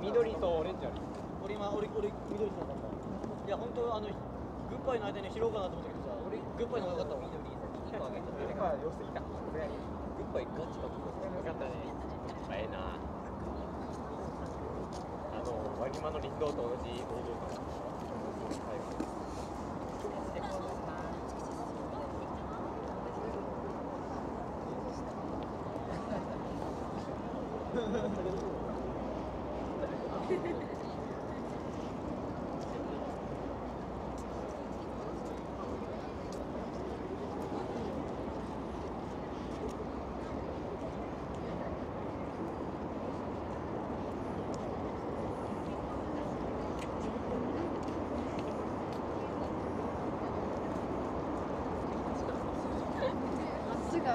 緑とオレンジある。俺今俺俺緑そうだったいや本当あのグッバイの間に拾おうかなと思ったけどさ俺グッバイの方が良かったわ。緑まあ良すぎたグッバイガチかとよかったね。ええな。あの割間の林道と同じ王道感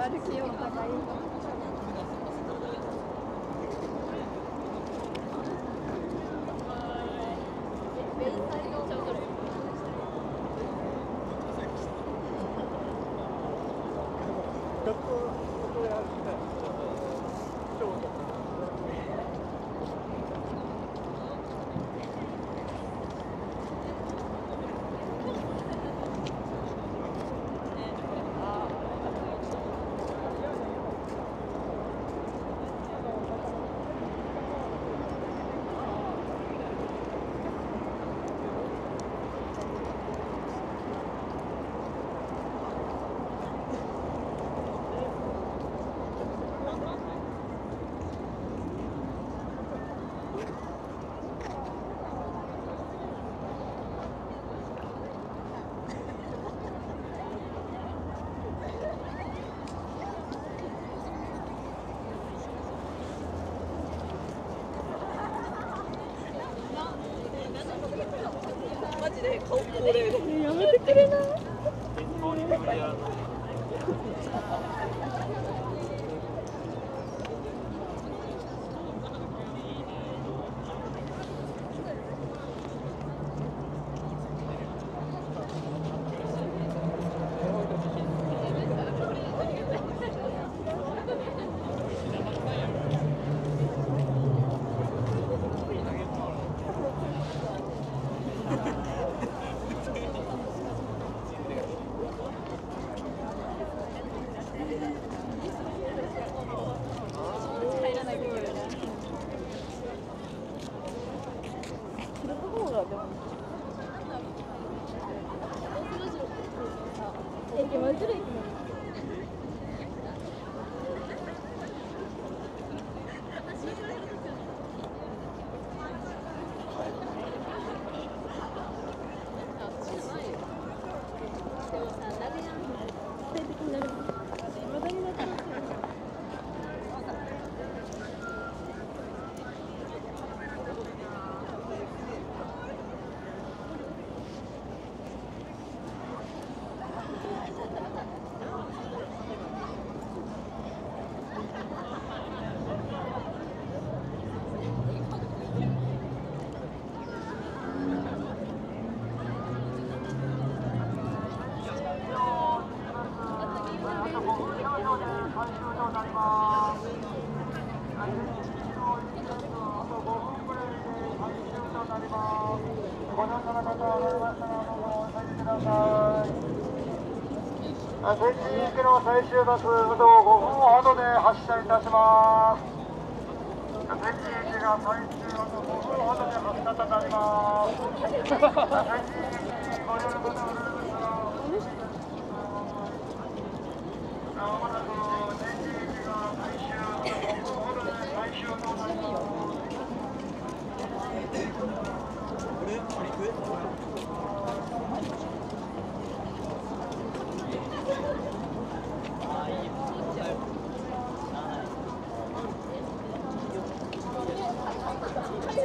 まっすぐ歩きようお互いマジで顔これやめてくれな入らないといけないな拾った方がでも駅前ずるい無駄になっちゃう前進行きの最終バス、武道5分ほどで発車いたします。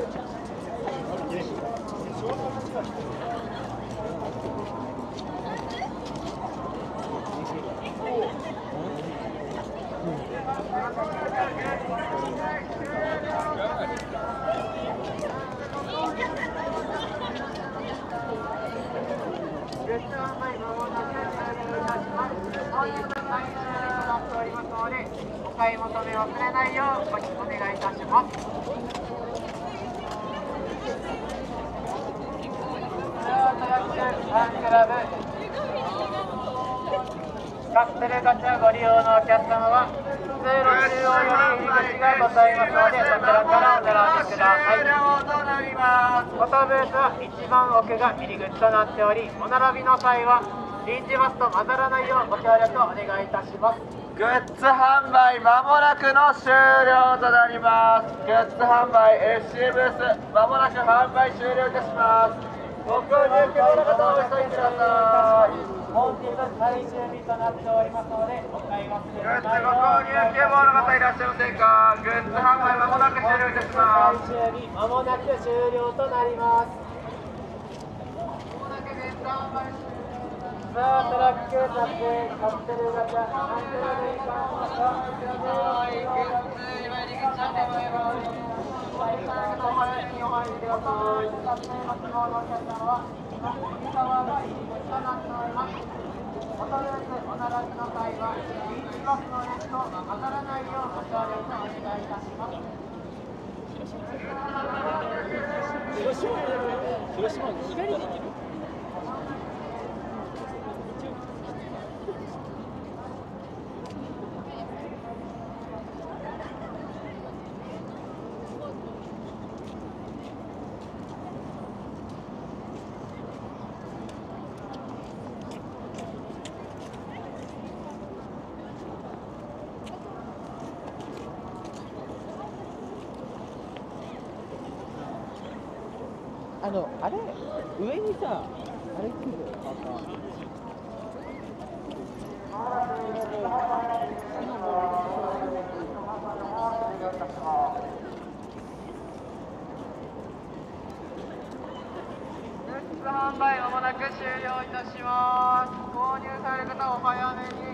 just ブースは一番奥が入り口となっておりお並びの際は臨時バスと混ざらないようご協力をお願いいたします。グッズ販売まもなくの終了となります。グッズ販売 FC ブースまもなく販売終了いたします。ご購入希望の方はお急ぎください本日最終日となっておりますのでお買い忘れグッズご購入希望の方いらっしゃいませんか。グッズ販売まもなく終了いたします最終日まもなく終了となります。さあトラック撮影カプセルガチャアンテナでいかがですかはいグッズ今入り口なんでございます。お前にお入りください撮影待ちのお客様は右側が入り口となっておりますお問い合わせお並びの際はビーチバスの列と混ざらないようご協力をお願いいたします広島広島光できるあの、あれ、上にさ、あれ来る。販売まもなく終了いたします。購入される方お早めに。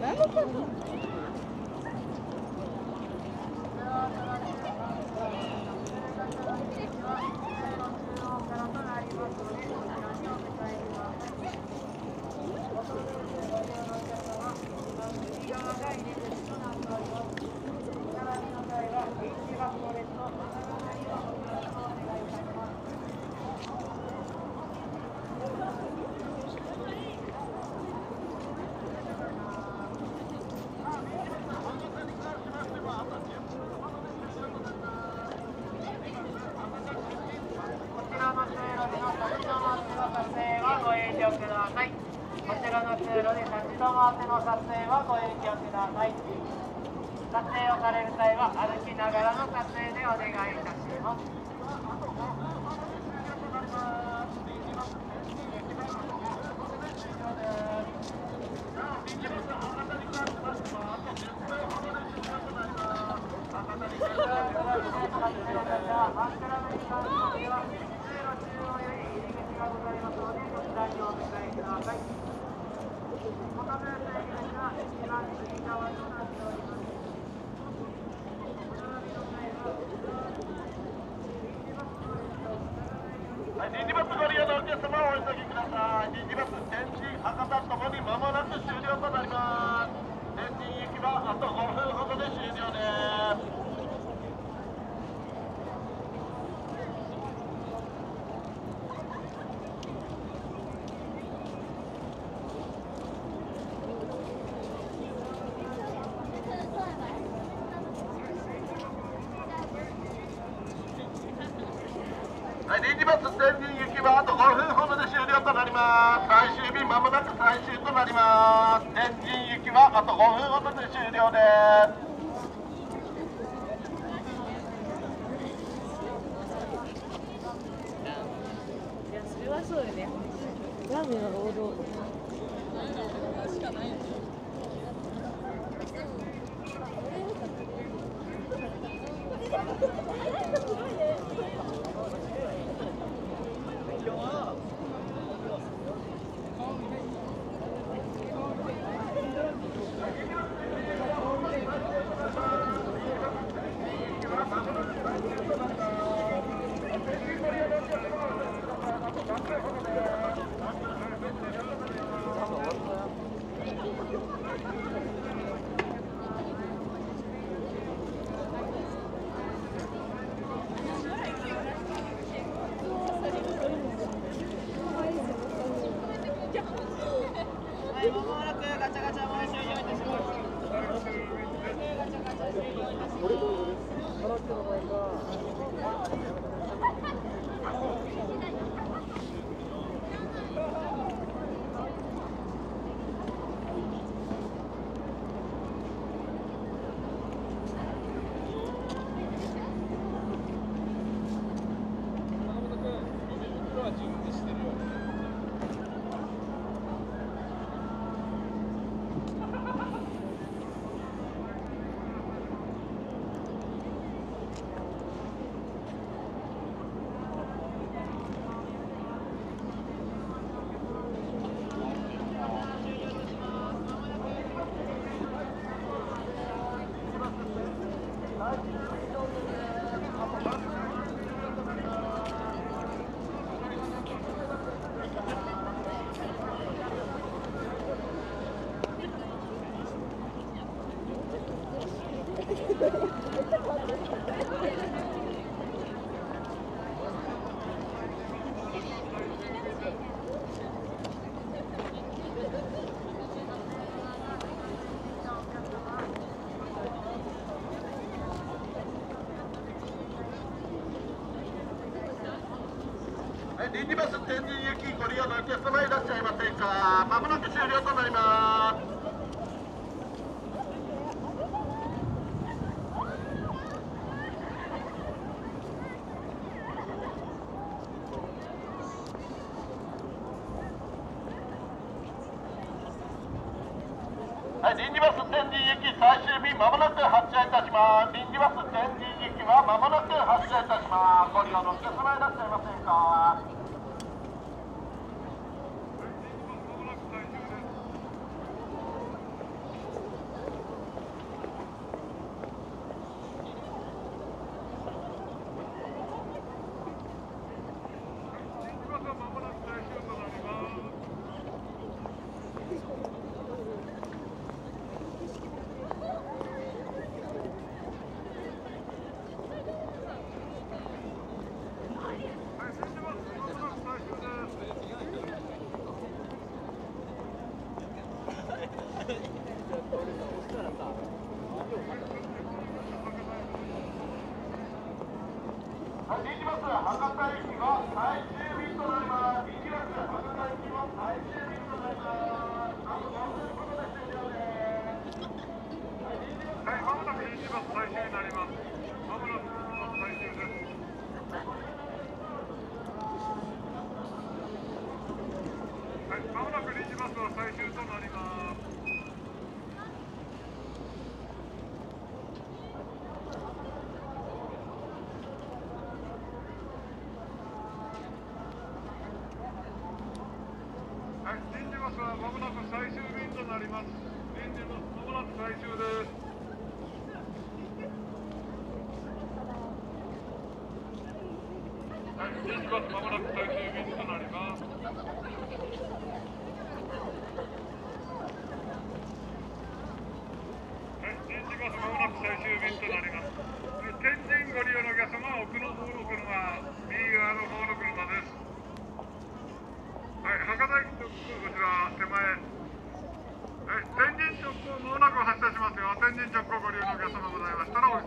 Ben? 仙人行きはあと5分ほどで終了となります最終日まもなく最終となります天神行きはあと5分ほどで終了です王道。まもなく終了となります。まもなく最終便となります。天神ご利用のお客様は奥の方の車右側の方の車ですはい博多駅直行こちら手前はい、天神直行もなく発車しますよ天神直行ご利用のお客様ございましたらお、い、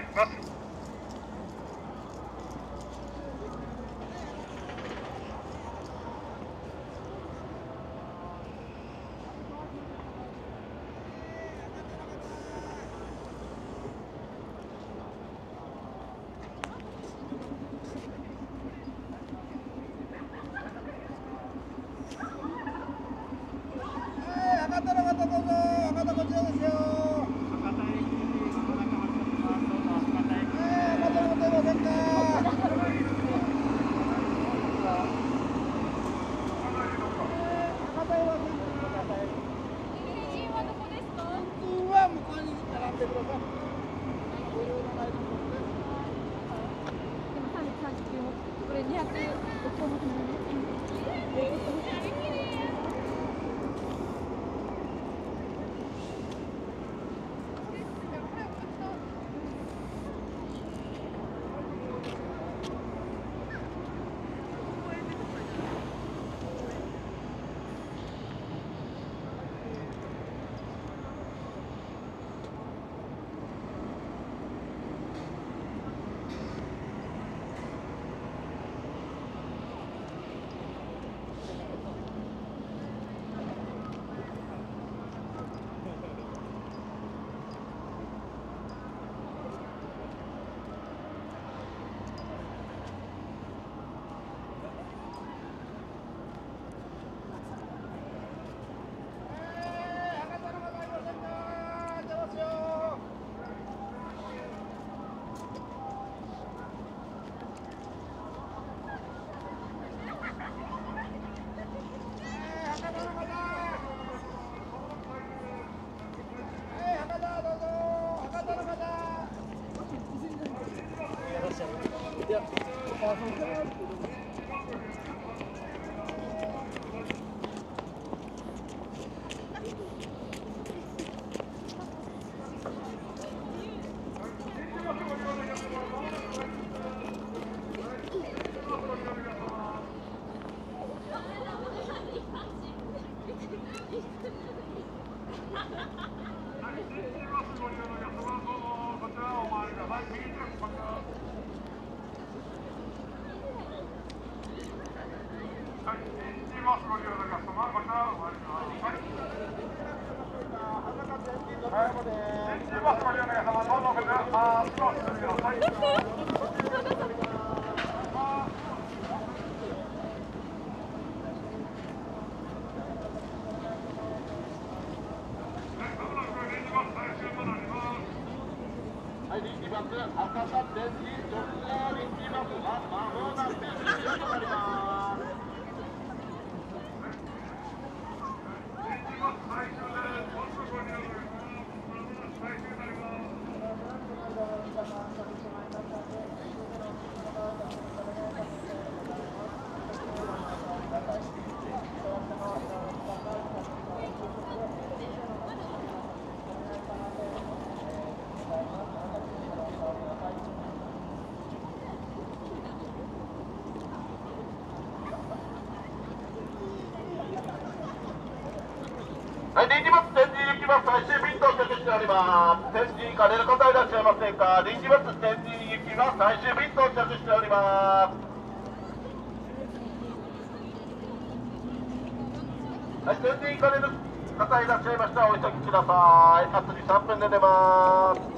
かれる方いらっしゃいませ。んか臨時バス天神行きが最終便到着しております。はい、全然行かれる方いらっしゃいましたらお急ぎください。あとに3分で出ます。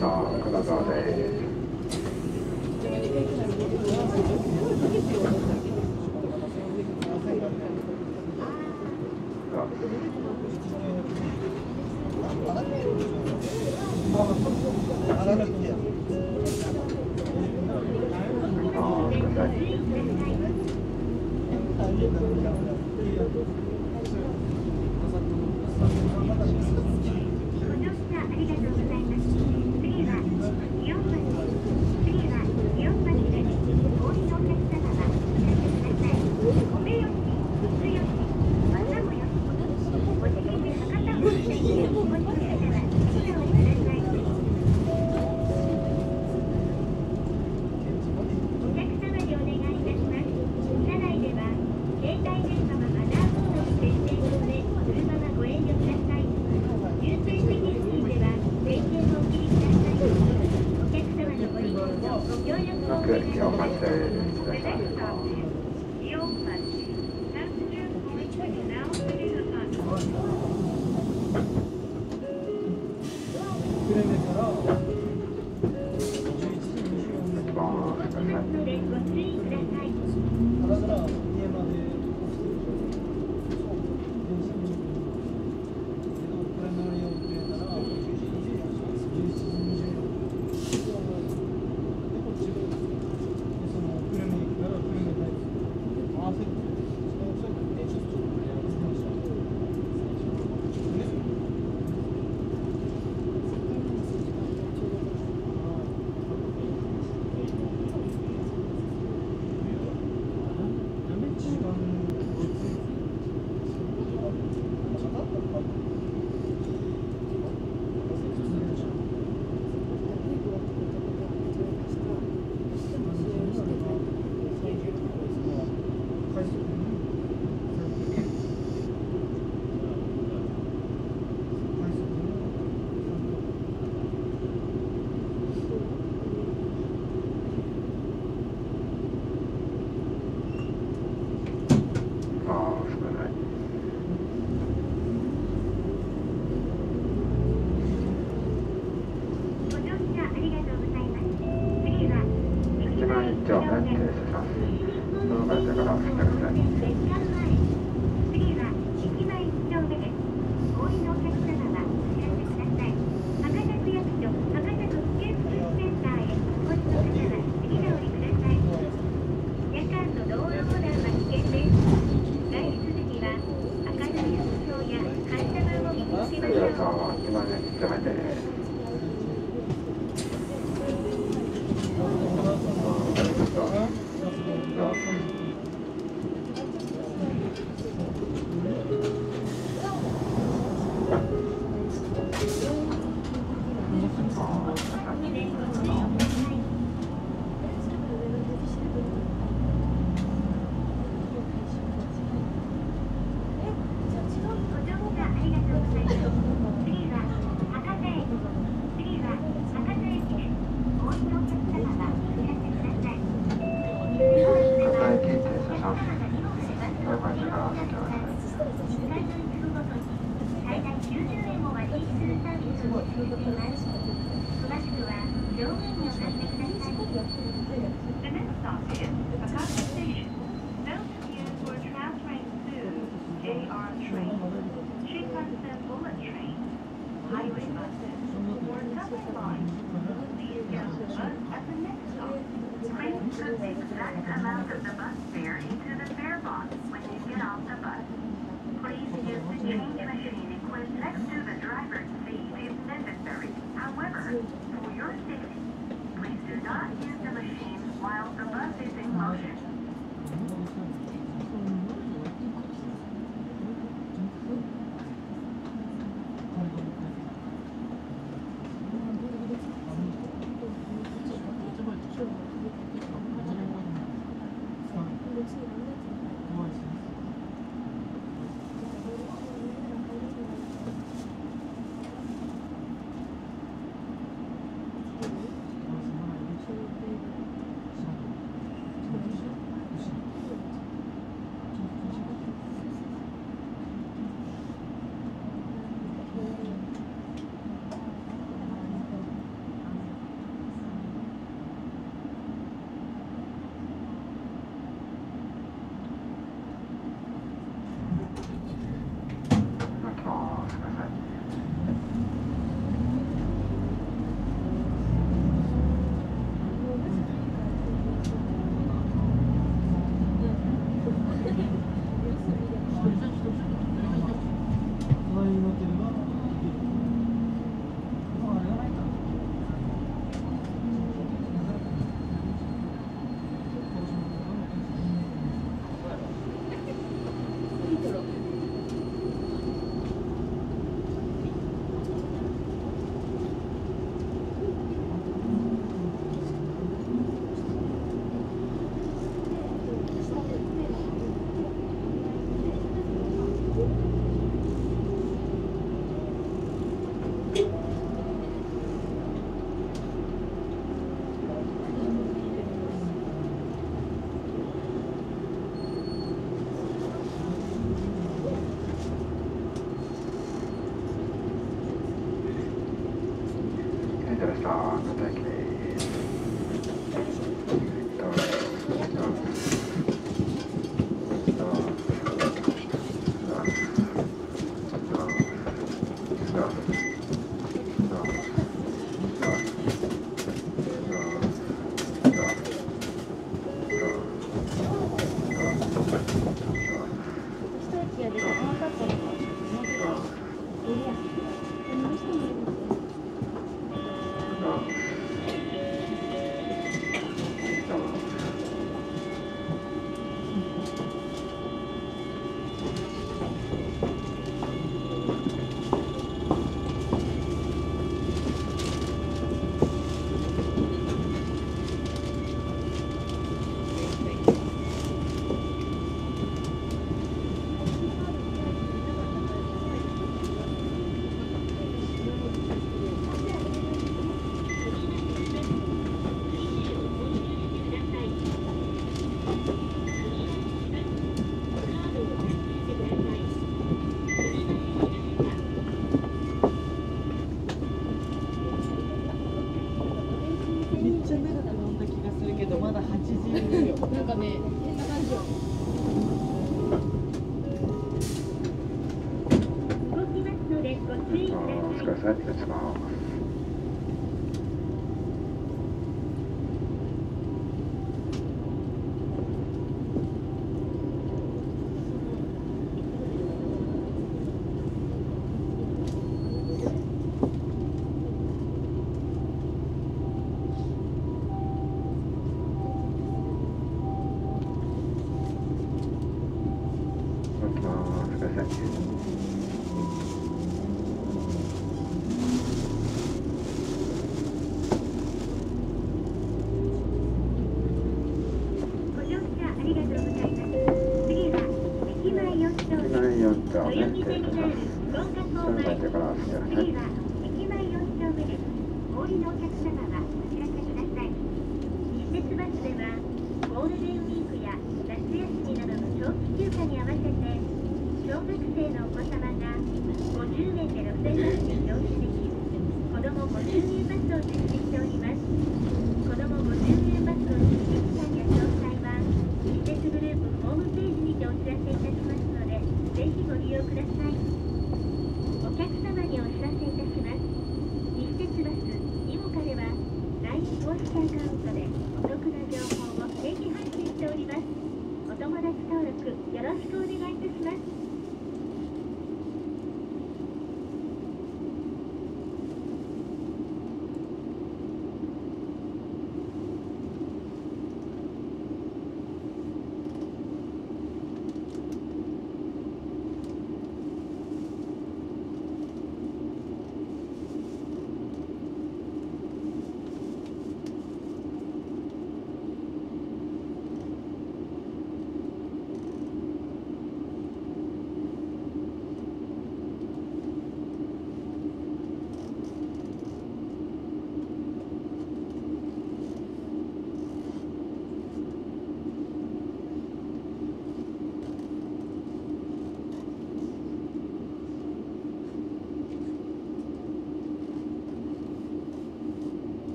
はいどうぞ金沢です